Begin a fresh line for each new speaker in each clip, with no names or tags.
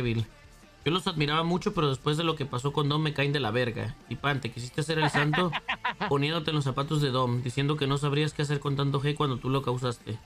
Devil. Yo los admiraba mucho, pero después de lo que pasó con Dom me caen de la verga. Y pan, te quisiste hacer el santo poniéndote en los zapatos de Dom, diciendo que no sabrías qué hacer con tanto G cuando tú lo causaste.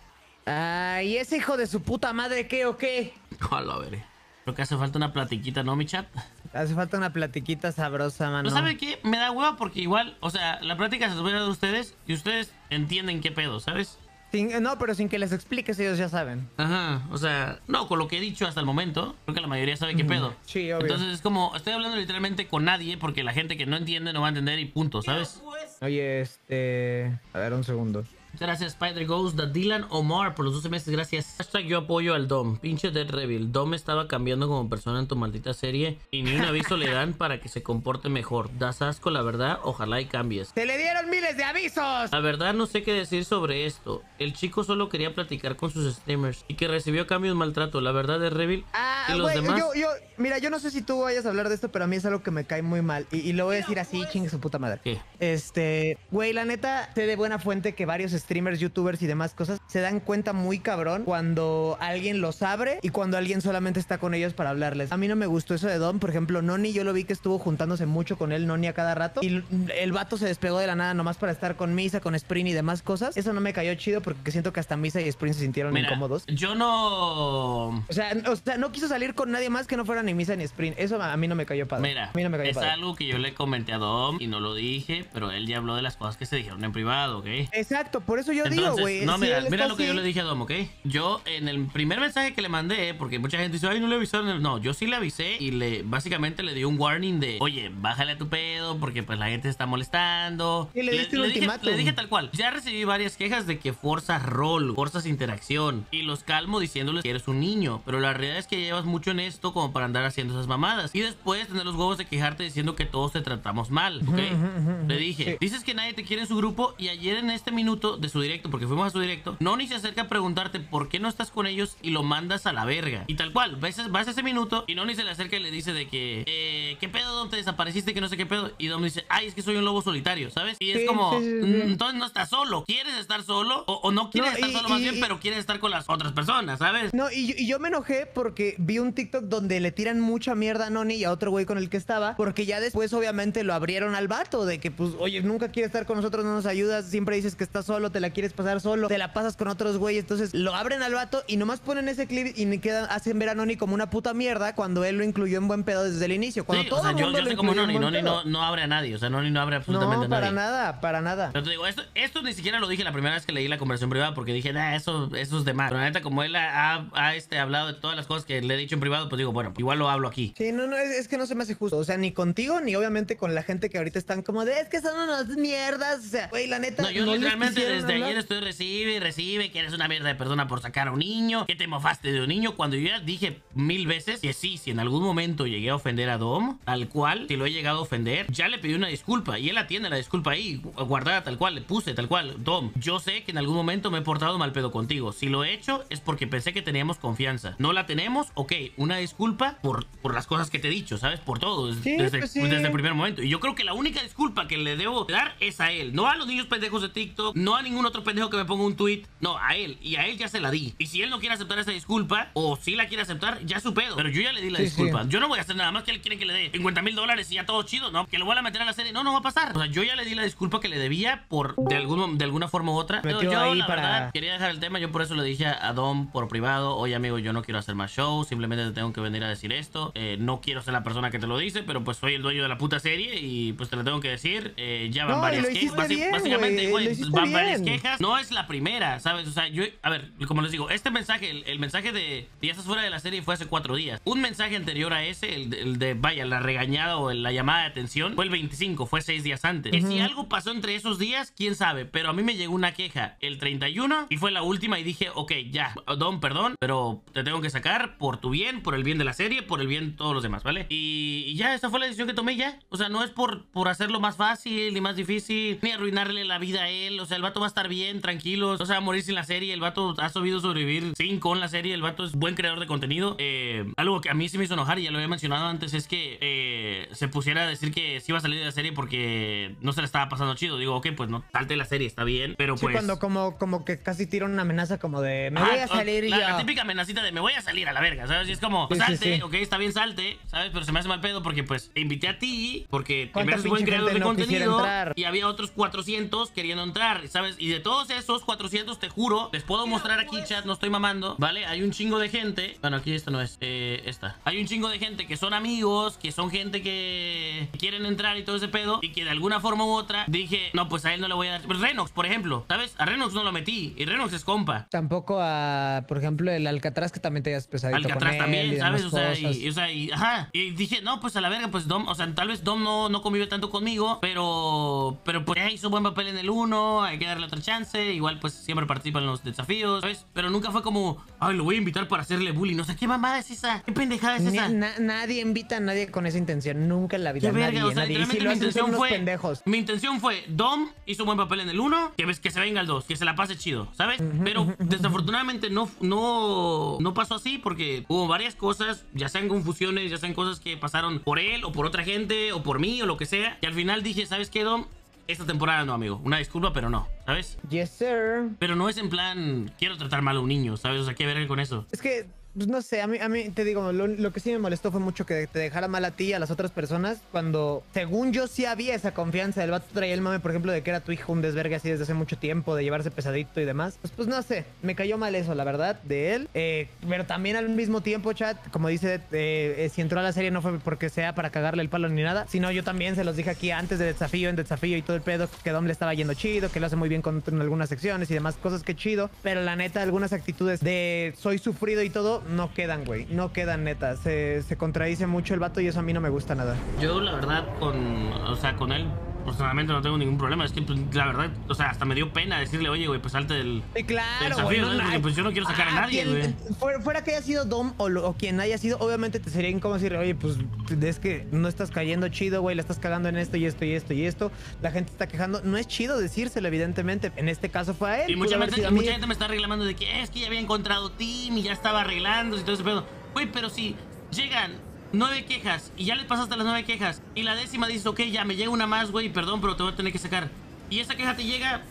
Ay, ese hijo de su puta madre qué o qué?
Hola, ver. Creo que hace falta una platiquita, ¿no, mi chat?
Hace falta una platiquita sabrosa, mano.
¿No sabe qué? Me da hueva porque igual, o sea, la plática se a dar a ustedes y ustedes entienden qué pedo, ¿sabes?
Sin- no, pero sin que les expliques, ellos ya saben.
Ajá, o sea, no, con lo que he dicho hasta el momento, creo que la mayoría sabe qué pedo.
Sí, obvio.
Entonces es como, estoy hablando literalmente con nadie porque la gente que no entiende no va a entender y punto, ¿sabes?
Oye, este... A ver, un segundo.
Gracias Spider Ghost, The Dylan Omar por los 12 meses, gracias. Hashtag yo apoyo al Dom, pinche Dead Revil. Dom estaba cambiando como persona en tu maldita serie y ni un aviso le dan para que se comporte mejor. Das asco, la verdad, ojalá y cambies.
¡Se le dieron miles de avisos!
La verdad no sé qué decir sobre esto. El chico solo quería platicar con sus streamers y que recibió a cambio un maltrato. La verdad de Revil
Ah,
y los
güey,
demás...
yo, yo, mira, yo no sé si tú vayas a hablar de esto, pero a mí es algo que me cae muy mal. Y, y lo voy a decir así, chingue su puta madre.
¿Qué?
Este, güey, la neta, sé de buena fuente que varios streamers, youtubers y demás cosas se dan cuenta muy cabrón cuando alguien los abre y cuando alguien solamente está con ellos para hablarles. A mí no me gustó eso de Don, por ejemplo, Noni, yo lo vi que estuvo juntándose mucho con él, Noni a cada rato, y el vato se despegó de la nada nomás para estar con Misa, con Sprint y demás cosas. Eso no me cayó chido porque siento que hasta Misa y Sprint se sintieron
Mira,
incómodos.
yo no...
O sea, n- o sea, no quiso salir con nadie más que no fuera ni Misa ni Sprint. Eso a mí no me cayó padre.
Mira,
a mí no me cayó
es
padre.
algo que yo le comenté a Dom y no lo dije, pero él ya habló de las cosas que se dijeron en privado, ¿ok?
Exacto, por eso yo digo,
Entonces,
güey.
no,
si
mira, mira lo que yo
así-
le dije a Dom, ¿ok? Yo en el primer mensaje que le mandé, porque mucha gente dice, ay, no le avisaron. No, yo sí le avisé y le básicamente le di un warning de, oye, bájale a tu pedo porque pues la gente se está molestando.
Y le diste un
dije,
ultimátum.
le dije tal cual. Ya recibí varias quejas de que forzas rol, forzas interacción y los calmo diciéndoles que eres un niño, pero la realidad es que llevas mucho en esto como para andar haciendo esas mamadas y después tener los huevos de quejarte diciendo que todos te tratamos mal, ¿ok? Le dije,
Sí.
dices que nadie te quiere en su grupo y ayer en este minuto de su directo, porque fuimos a su directo, Noni se acerca a preguntarte por qué no estás con ellos y lo mandas a la verga. Y tal cual, vas, vas ese minuto y Noni se le acerca y le dice de que, eh, ¿qué pedo, Dom? Te desapareciste, que no sé qué pedo. Y Dom dice, ay, es que soy un lobo solitario, ¿sabes? Y es
Sí,
como,
sí, sí, sí.
"Mm, entonces no estás solo. ¿Quieres estar solo? O, o no quieres
No,
estar
y-
solo más
y-
bien,
y-
pero quieres estar con las otras personas, ¿sabes?
No, y, yo- y yo me enojé porque vi un TikTok donde le tiran mucha mierda a Noni y a otro güey con el que estaba, porque ya después obviamente lo abrieron al vato de que pues, oye, nunca quieres estar con nosotros, no nos ayudas, siempre dices que estás solo, te la quieres pasar solo, te la pasas con otros güeyes, entonces lo abren al vato y nomás ponen ese clip y quedan, hacen ver a Noni como una puta mierda cuando él lo incluyó en buen pedo desde el inicio, cuando
Sí,
todo
o sea,
el
yo,
mundo
yo
lo
sé como Noni, Noni no, no abre a nadie, o sea, Noni no abre absolutamente
No,
a
para
nadie.
nada, para nada.
Pero te digo, esto, esto ni siquiera lo dije la primera vez que leí la conversación privada porque dije, nah, eso, eso es de más. Pero la neta, como él ha, ha- este, hablado de todas las cosas que le he dicho en privado, pues digo, bueno, igual lo hablo aquí.
Sí, no, no, es, es que no se me hace justo. O sea, ni contigo, ni obviamente con la gente que ahorita están como de, es que son unas mierdas. O sea, güey, la neta.
No, yo
les
literalmente desde ayer estoy recibe y recibe que eres una mierda de persona por sacar a un niño, que te mofaste de un niño, cuando yo ya dije mil veces que sí, si en algún momento llegué a ofender a Dom, tal cual, si lo he llegado a ofender, ya le pedí una disculpa y él atiende la disculpa ahí, gu- guardada tal cual, le puse tal cual, Dom, yo sé que en algún momento me he portado mal pedo contigo, si lo he hecho es porque pensé que teníamos confianza, no la tenemos, ok, una disculpa por, por las cosas que te he dicho, ¿sabes? Por todo,
Sí,
desde,
pues sí.
desde el primer momento. Y yo creo que la única disculpa que le debo dar es a él. No a los niños pendejos de TikTok, no a ningún otro pendejo que me ponga un tweet. No, a él. Y a él ya se la di. Y si él no quiere aceptar esa disculpa, o si la quiere aceptar, ya es su pedo. Pero yo ya le di la
Sí,
disculpa.
sí.
Yo no voy a hacer nada más que él quiere que le dé 50 mil dólares y ya todo chido, ¿no? Que lo voy a meter a la serie. No, no va a pasar. O sea, yo ya le di la disculpa que le debía por de, algún, de alguna forma u otra. Pero yo,
ahí
la
para-
verdad, quería dejar el tema. Yo por eso le dije a Dom por privado, oye amigo, yo no quiero hacer más shows. Simplemente te tengo que venir a decir esto. Eh, no quiero ser la persona que te lo dice, pero pues soy el dueño de la puta serie y pues te lo tengo que decir. Eh, ya van
No,
varias
lo hiciste bien,
básicamente,
güey,
van varias quejas. No es la primera, ¿sabes? O sea, yo, a ver, como les digo, este mensaje, el, el mensaje de ya estás fuera de la serie fue hace cuatro días. Un mensaje anterior a ese, el de, el de, vaya, la regañada o la llamada de atención, fue el 25, fue seis días antes. Que si algo pasó entre esos días, quién sabe. Pero a mí me llegó una queja el 31 y fue la última y dije, ok, ya, Don, perdón, pero te tengo que sacar por tu bien, por el bien de la serie, por el bien de todos los demás, ¿vale? Y, y ya, esa fue la decisión que tomé ya. O sea, no es por, por hacerlo más fácil ni más difícil, ni arruinarle la vida a él. O sea, el vato va a estar bien, tranquilo, no se va a morir sin la serie, el vato ha sabido sobrevivir sin con la serie, el vato es buen creador de contenido. Eh, algo que a mí sí me hizo enojar y ya lo había mencionado antes es que eh, se pusiera a decir que sí iba a salir de la serie porque no se la estaba pasando chido. Digo, ok, pues no, salte la serie, está bien, pero
Sí,
pues...
cuando como, como que casi tira una amenaza como de me
Ajá,
voy a salir
la,
yo.
la típica amenacita de me voy a salir a la verga, ¿sabes? Y es como,
sí,
salte,
sí.
ok, está bien, salte, ¿sabes? Pero se me hace mal pedo porque, pues, te invité a ti, porque
¿Cuánta
eres buen creador de
no
contenido y había otros 400 queriendo entrar, ¿sabes? Y de todos esos 400, te juro, les puedo mostrar aquí, chat, no estoy mamando, ¿vale? Hay un chingo de gente, bueno, aquí esta no es, eh, esta. Hay un chingo de gente que son amigos, que son gente que quieren entrar y todo ese pedo, y que de alguna forma u otra dije, no, pues a él no le voy a dar. Pues Renox, por ejemplo, ¿sabes? A Renox no lo metí, y Renox es compa.
Tampoco a, por ejemplo, el Alcatraz que también te hayas pesadito con
Alcatraz
él
también, ¿sabes? O sea, y, o sea, y- ajá. Y dije, no, pues a la verga, pues Dom, o sea, tal vez Dom no, no convive tanto conmigo, pero, pero pues ya hizo buen papel en el 1, hay que darle otra chance. Igual, pues siempre participa en los desafíos, ¿sabes? Pero nunca fue como, ay, lo voy a invitar para hacerle bullying. No sé, ¿qué mamada es esa? ¿Qué pendejada es esa?
na- nadie invita a nadie con esa intención, nunca en la vida.
Verga,
nadie,
o sea,
nadie. Y si lo
mi intención fue.
pendejos.
Mi intención fue: Dom hizo buen papel en el 1, que ves que se venga el 2, que se la pase chido, ¿sabes? Pero desafortunadamente no, no, no pasó así porque hubo varias cosas, ya sean confusiones, ya sean cosas que pasaron por él o por otra gente o por mí o lo que sea. Y al final dije: ¿Sabes qué, Dom? Esta temporada no, amigo. Una disculpa, pero no, ¿sabes?
Yes, sir.
Pero no es en plan, quiero tratar mal a un niño, ¿sabes? O sea, ¿qué ver con eso?
Es que, pues no sé, a mí, a mí te digo, lo, que sí me molestó fue mucho que te dejara mal a ti y a las otras personas cuando, según yo, sí había esa confianza. El vato traía el mame, por ejemplo, de que era tu hijo un desvergue así desde hace mucho tiempo, de llevarse pesadito y demás. Pues, pues no sé, me cayó mal eso, la verdad, de él. Eh, pero también al mismo tiempo, chat, como dice, eh, eh, si entró a la serie no fue porque sea para cagarle el palo ni nada, sino yo también se los dije aquí antes de desafío, en desafío y todo el pedo, que Dom le estaba yendo chido, que lo hace muy bien con, algunas secciones y demás cosas que chido. Pero la neta, algunas actitudes de soy sufrido y todo no quedan, güey. No quedan, neta. Se, se contradice mucho el vato y eso a mí no me gusta nada.
Yo, la verdad, con. O sea, con él, personalmente no tengo ningún problema. Es que, pues, la verdad, o sea, hasta me dio pena decirle, oye, güey, pues salte del.
Claro,
Desafío,
güey.
¿sabes? Porque, pues, yo no quiero sacar a nadie,
quien-
güey.
Fuera, fuera que haya sido Dom o, lo- o quien haya sido, obviamente te sería incómodo decirle, oye, pues es que no estás cayendo chido, güey, la estás cagando en esto y esto y esto y esto. La gente está quejando. No es chido decírselo, evidentemente. En este caso fue a él.
Y mucha, gente, y mucha gente me está reclamando de que es que ya había encontrado team y ya estaba arreglando y todo ese pedo. Güey, pero si llegan nueve quejas y ya le pasaste las nueve quejas y la décima dices, ok, ya me llega una más, güey, perdón, pero te voy a tener que sacar. Y esa queja te llega,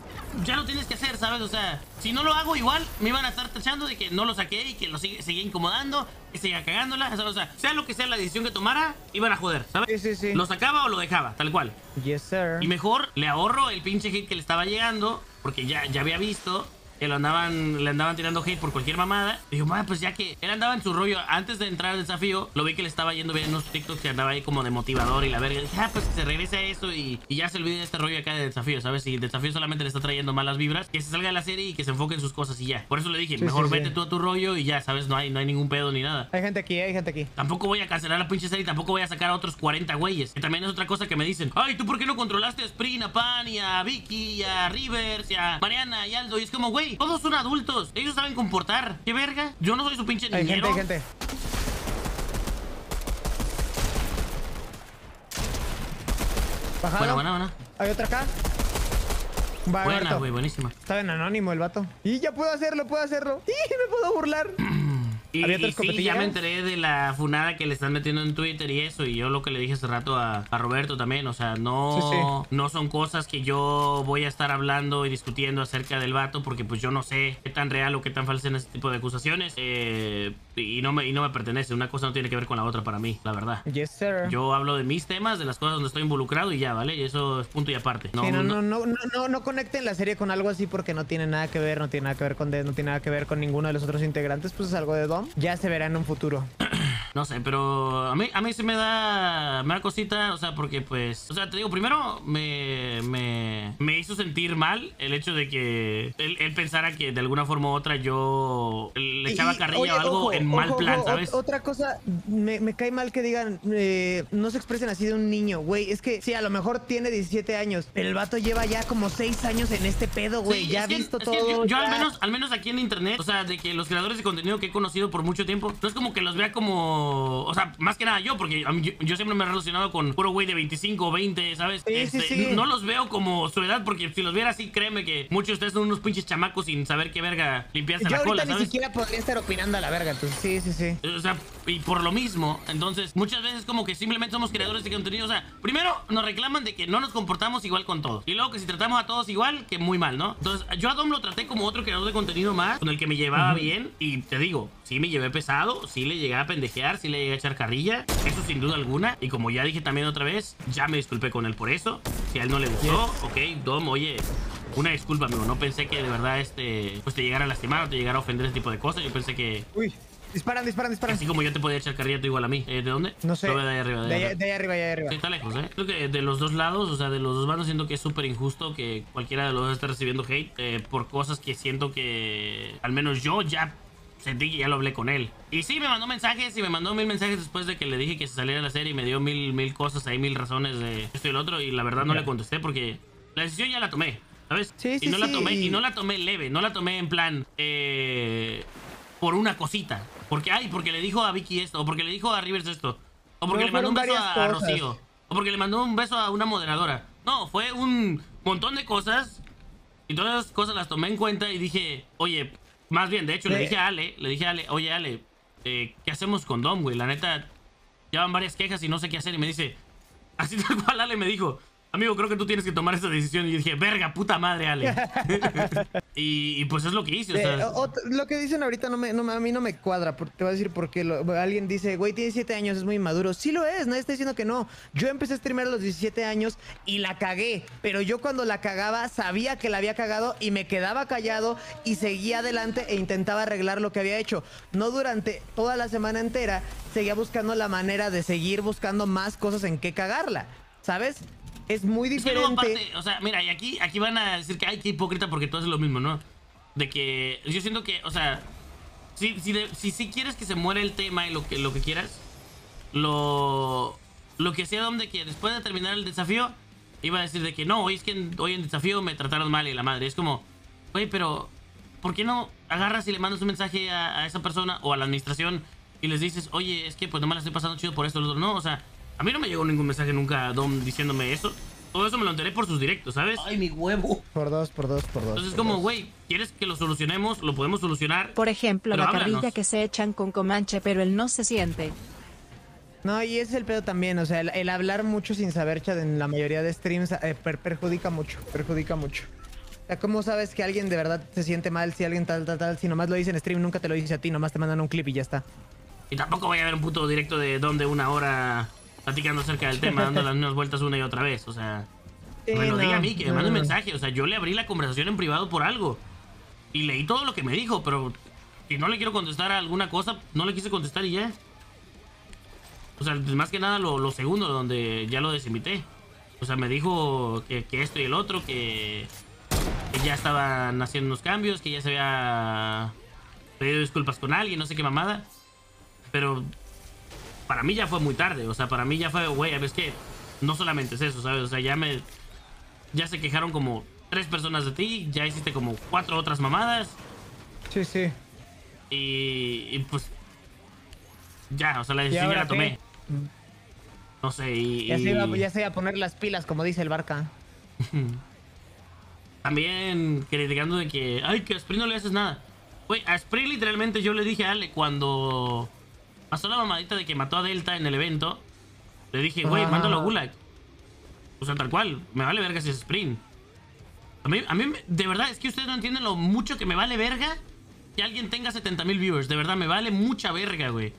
ya lo tienes que hacer, ¿sabes? O sea, si no lo hago igual, me iban a estar tachando de que no lo saqué y que lo sigue, seguía incomodando, que seguía cagándola. O sea, sea lo que sea la decisión que tomara, iban a joder, ¿sabes?
Sí, sí, sí.
Lo sacaba o lo dejaba, tal cual.
Yes, sir.
Y mejor le ahorro el pinche hate que le estaba llegando, porque ya, ya había visto que lo andaban, le andaban tirando hate por cualquier mamada. Digo, "Ma, pues ya que él andaba en su rollo antes de entrar al desafío, lo vi que le estaba yendo bien en unos TikToks que andaba ahí como de motivador y la verga. Dije, ah, pues que se regrese a eso y, y ya se olvide de este rollo acá de desafío, ¿sabes? Y el desafío solamente le está trayendo malas vibras, que se salga de la serie y que se enfoque en sus cosas y ya. Por eso le dije,
Sí,
mejor
sí, sí.
vete tú a tu rollo y ya, ¿sabes? No hay, no hay ningún pedo ni nada.
Hay gente aquí, hay gente aquí.
Tampoco voy a cancelar la pinche serie, tampoco voy a sacar a otros 40 güeyes. Que también es otra cosa que me dicen. Ay, ¿tú por qué no controlaste a Sprin, a Pan, y a Vicky, y a Rivers, y a Mariana, y Aldo? Y es como, güey, todos son adultos. Ellos saben comportar. ¿Qué verga? Yo no soy su pinche
Hay gente, hay gente. Bajado.
Buena, buena, buena.
Hay otra acá. Va,
Buena, güey, buenísima.
Estaba en anónimo el vato. Y ya puedo hacerlo, puedo hacerlo. Y me puedo burlar.
Y,
¿Había
y
otras
sí, ya me enteré de la funada que le están metiendo en Twitter y eso. Y yo lo que le dije hace rato a, a Roberto también. O sea, no,
Sí, sí.
no son cosas que yo voy a estar hablando y discutiendo acerca del vato. Porque pues yo no sé qué tan real o qué tan falso son ese tipo de acusaciones. Eh, y, no me, y no me pertenece. Una cosa no tiene que ver con la otra para mí, la verdad.
Yes, sir.
Yo hablo de mis temas, de las cosas donde estoy involucrado y ya, ¿vale? Y eso es punto y aparte.
Sí, no, no, no, no, no, no conecten la serie con algo así porque no tiene nada que ver, no tiene nada que ver con Dead, no tiene nada que ver con ninguno de los otros integrantes, pues es algo de Dom. Ya se verá en un futuro.
No sé, pero a mí, a mí se me da, me da cosita, o sea, porque pues, o sea, te digo, primero me, me, me hizo sentir mal el hecho de que él, él pensara que de alguna forma u otra yo le echaba
Y-
carrilla
oye,
o algo
ojo,
en mal
ojo,
plan,
ojo,
¿sabes?
ot- Otra cosa, me, me cae mal que digan, eh, no se expresen así de un niño, güey. Es que sí, a lo mejor tiene 17 años, pero el vato lleva ya como 6 años en este pedo, güey.
Sí,
ya ha
que-
visto
es que
todo.
yo, yo al menos, al menos aquí en internet, o sea, de que los creadores de contenido que he conocido por mucho tiempo, no es como que los vea como o sea, más que nada yo, porque mí- yo, yo siempre me he relacionado con puro güey de 25 o 20, ¿sabes?
Sí, sí,
Este,
sí.
No los veo como su edad, porque si los viera así, créeme que muchos de ustedes son unos pinches chamacos sin saber qué verga limpiarse
Yo
la cola,
ni
¿sabes?
siquiera podría estar opinando a la verga, entonces sí, sí, sí.
O sea, y por lo mismo, entonces, muchas veces como que simplemente somos creadores de contenido. O sea, primero nos reclaman de que no nos comportamos igual con todos. Y luego que si tratamos a todos igual, que muy mal, ¿no? Entonces, yo a Dom lo traté como otro creador de contenido más, con el que me llevaba bien. Y te digo, sí me llevé pesado, sí le llegué a pendejear, sí le llegué a echar carrilla. Eso sin duda alguna. Y como ya dije también otra vez, ya me disculpé con él por eso. Si a él no le gustó, ok, Dom, oye, una disculpa, amigo. No pensé que de verdad este, pues te llegara a lastimar o te llegara a ofender ese tipo de cosas. Yo pensé que
Uy, disparan, disparan, disparan.
Así como yo te podía echar carrilla, tú igual a mí. Eh, ¿De dónde?
No sé.
Veo de ahí arriba. De
De
ahí
allá,
arriba.
de allá arriba, de allá arriba.
Sí, está lejos, ¿eh? Creo que de los dos lados, o sea, de los dos bandos, siento que es súper injusto que cualquiera de los dos esté recibiendo hate eh, por cosas que siento que al menos yo ya sentí que ya lo hablé con él. Y sí, me mandó mensajes y me mandó mil mensajes después de que le dije que se saliera de la serie y me dio mil, mil cosas ahí, mil razones de esto y el otro. Y la verdad no le contesté porque la decisión ya la tomé, ¿sabes?
Sí,
y
sí,
no la tomé,
y-
y no la tomé leve, no la tomé en plan, eh, por una cosita. Porque, ay, porque le dijo a Vicky esto, o porque le dijo a Rivers esto, o porque
No,
le mandó un beso a, a. Rocío, o porque le mandó un beso a una moderadora. No, fue un montón de cosas. Y todas esas cosas las tomé en cuenta y dije, oye, más bien, de hecho, le dije a Ale, le dije a Ale, oye, Ale, eh, ¿qué hacemos con Dom, güey? La neta, llevan varias quejas y no sé qué hacer. Y me dice, así tal cual Ale me dijo, amigo, creo que tú tienes que tomar esta decisión. Y yo dije, verga, puta madre, Ale. y, y pues es lo que hice, o
Eh,
sea,
lo que dicen ahorita no me, no a mí no me cuadra. por- te voy a decir por qué. lo- alguien dice, güey, tiene 7 años, es muy maduro. Sí lo es, nadie está diciendo que no. Yo empecé a streamear a los 17 años y la cagué. Pero yo cuando la cagaba sabía que la había cagado y me quedaba callado y seguía adelante e intentaba arreglar lo que había hecho. No durante toda la semana entera seguía buscando la manera de seguir buscando más cosas en qué cagarla. ¿Sabes? Es muy diferente.
aparte, o sea, mira, y aquí, aquí van a decir que ay, qué hipócrita porque todo es lo mismo, ¿no? De que yo siento que, o sea, si, si, de- si, si quieres que se muera el tema y lo que, lo que quieras, lo, lo que sea donde que después de terminar el desafío, iba a decir de que no, hoy es que en- hoy en desafío me trataron mal y la madre. Es como, güey, pero ¿por qué no agarras y le mandas un mensaje a, a esa persona o a la administración y les dices, oye, es que pues no me la estoy pasando chido por esto, lo otro? No, o sea, a mí no me llegó ningún mensaje nunca, Dom, diciéndome eso. Todo eso me lo enteré por sus directos, ¿sabes?
Ay, mi huevo.
Por dos, por dos, por dos.
Entonces es
por
como, güey, ¿quieres que lo solucionemos? Lo podemos solucionar.
Por ejemplo,
Pero
la
háblanos.
carrilla que se echan con Comanche, pero él no se siente.
No, y ese es el pedo también, o sea, el, el hablar mucho sin saber, chat, en la mayoría de streams eh, per- perjudica mucho, perjudica mucho. O sea, ¿cómo sabes que alguien de verdad se siente mal si alguien tal, tal, tal? Si nomás lo dice en stream, nunca te lo dice a ti, nomás te mandan un clip y ya está.
Y tampoco voy a ver un puto directo de donde una hora platicando acerca del tema, dando las mismas vueltas una y otra vez. O sea,
Sí,
me lo
no,
diga a mí, que me
no,
mande un
no.
mensaje. O sea, yo le abrí la conversación en privado por algo. Y leí todo lo que me dijo, pero si no le quiero contestar a alguna cosa, no le quise contestar y ya. O sea, más que nada lo, lo segundo, donde ya lo desinvité. O sea, me dijo que, que esto y el otro, que, que ya estaban haciendo unos cambios, que ya se había pedido disculpas con alguien, no sé qué mamada. Pero para mí ya fue muy tarde. O sea, para mí ya fue, güey, ves que no solamente es eso, ¿sabes? O sea, ya me. Ya se quejaron como tres personas de ti, ya hiciste como cuatro otras mamadas.
Sí, sí.
Y, y, pues. Ya, o sea, la decisión ya la tomé.
qué?
No sé, y.
Ya, se iba, ya se iba a poner las pilas, como dice el Barca.
También criticando de que. Ay, que a Spree no le haces nada. Güey, a Spree literalmente yo le dije a Ale cuando. Pasó la mamadita de que mató a Delta en el evento. Le dije, güey,
Ah.
mándalo a Gulag. O sea, tal cual. Me vale verga si es Sprint. A mí, a mí, de verdad, es que ustedes no entienden lo mucho que me vale verga que alguien tenga 70 mil viewers. De verdad, me vale mucha verga, güey.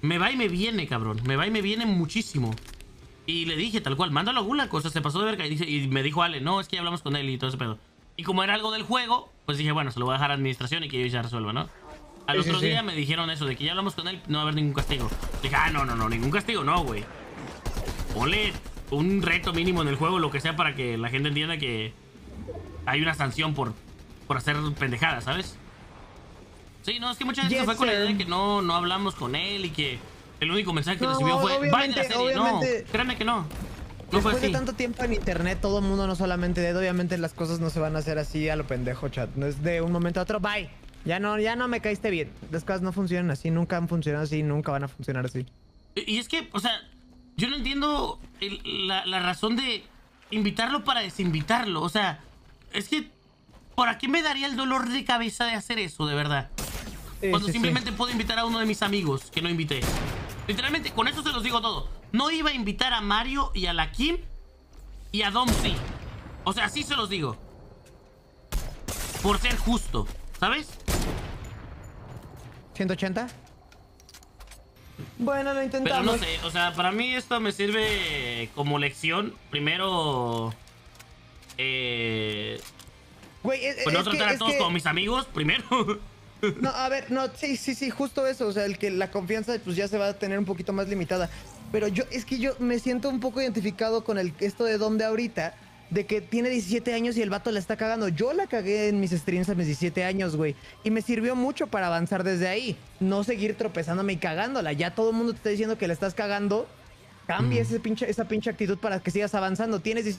Me va y me viene, cabrón. Me va y me viene muchísimo. Y le dije tal cual, mándalo a Gulag. O sea, se pasó de verga. Y, dice- y me dijo Ale, no, es que ya hablamos con él y todo ese pedo. Y como era algo del juego, pues dije, bueno, se lo voy a dejar a administración y que ellos ya resuelvan, ¿no? Al
Sí,
otro
sí.
día me dijeron eso, de que ya hablamos con él, no va a haber ningún castigo. Dije, ah, no, no, no, ningún castigo, no, güey. Ponle un reto mínimo en el juego, lo que sea, para que la gente entienda que hay una sanción por, por hacer pendejadas, ¿sabes? Sí, no, es que mucha gente
Yes,
se fue con la idea de que no, no hablamos con él y que el único mensaje que
No,
recibió fue, vaya de la serie. No, créanme que no. No fue
Después de tanto tiempo en internet, todo el mundo, no solamente Dead, obviamente las cosas no se van a hacer así a lo pendejo, chat. No es de un momento a otro, bye. Ya no, ya no me caíste bien. Las cosas no funcionan así, nunca han funcionado así, nunca van a funcionar así.
Y es que, o sea, yo no entiendo la, la razón de invitarlo para desinvitarlo. O sea, es que, ¿por qué me daría el dolor de cabeza de hacer eso, de verdad? Cuando simplemente puedo invitar a uno de mis amigos que no invité. Literalmente, con eso se los digo todo. No iba a invitar a Mario y a la Kim y a Dom sí. O sea, así se los digo. Por ser justo, ¿sabes?
180. Bueno, lo intentamos.
Pero no sé, o sea, para mí esto me sirve como lección. Primero, eh,
Güey, es,
pues no tratar a todos como mis amigos, primero.
No, a ver, no, sí, sí, sí, justo eso. O sea, el que la confianza pues ya se va a tener un poquito más limitada. Pero yo, es que yo me siento un poco identificado con el esto de donde ahorita, de que tiene 17 años y el vato la está cagando. Yo la cagué en mis streams a mis 17 años, güey. Y me sirvió mucho para avanzar desde ahí. No seguir tropezándome y cagándola. Ya todo el mundo te está diciendo que la estás cagando. Cambia ese pinche, esa pinche actitud para que sigas avanzando. Tienes.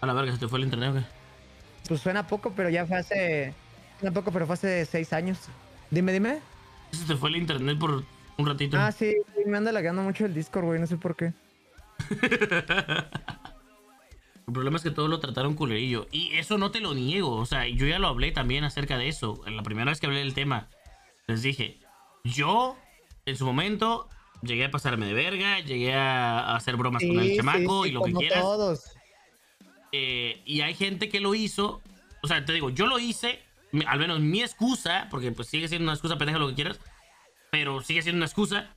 A la verga, se te fue el internet, güey.
Pues suena poco, pero ya fue hace. Tampoco, pero fue hace seis años. Dime, dime.
Se te fue el internet por un ratito.
Ah, sí, me anda lagueando mucho el Discord, güey, no sé por qué.
el problema es que todos lo trataron culerillo. Y eso no te lo niego. O sea, yo ya lo hablé también acerca de eso. En la primera vez que hablé del tema, les dije, yo, en su momento, llegué a pasarme de verga, llegué a, hacer bromas con el chamaco y lo que quieras. Todos. Eh, y hay gente que lo hizo. O sea, te digo, yo lo hice al menos mi excusa, porque pues sigue siendo una excusa, pendeja lo que quieras, pero sigue siendo una excusa,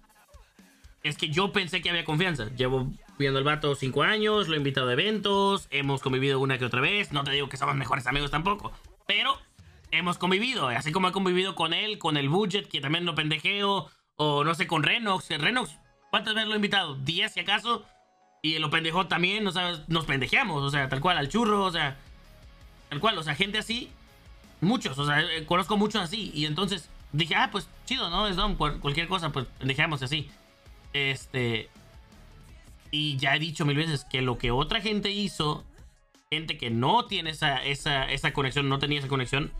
es que yo pensé que había confianza. Llevo viendo al vato cinco años, lo he invitado a eventos, hemos convivido una que otra vez, no te digo que somos mejores amigos tampoco, pero hemos convivido, así como he convivido con él, con el budget, que también lo pendejeo, o no sé, con Renox, Renox, ¿cuántas veces lo he invitado? ¿10 si acaso? Y lo pendejó también, o sea, nos pendejeamos, o sea, tal cual, al churro, o sea, tal cual, o sea, gente así Muchos, o sea, eh, conozco muchos así. Y entonces dije, ah, pues chido, ¿no? Es Dom, cualquier cosa, pues dejamos así. Este. Y ya he dicho mil veces que lo que otra gente hizo, gente que no tiene esa, esa, esa conexión, no tenía esa conexión,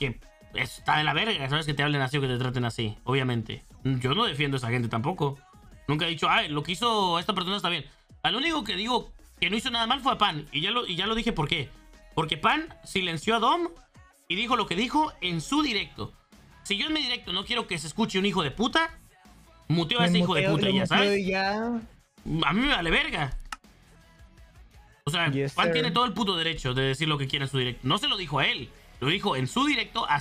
que está de la verga, ¿sabes? Que te hablen así o que te traten así, obviamente. Yo no defiendo a esa gente tampoco. Nunca he dicho, ah, lo que hizo esta persona está bien. Al único que digo que no hizo nada mal fue a Pan. Y ya lo, y ya lo dije por qué. Porque Pan silenció a Dom y dijo lo que dijo en su directo. Si yo en mi directo no quiero que se escuche un hijo de puta, muteo a ese hijo de puta, ya sabes. A mí me vale verga. O sea, Juan tiene todo el puto derecho de decir lo que quiera en su directo. No se lo dijo a él, lo dijo en su directo a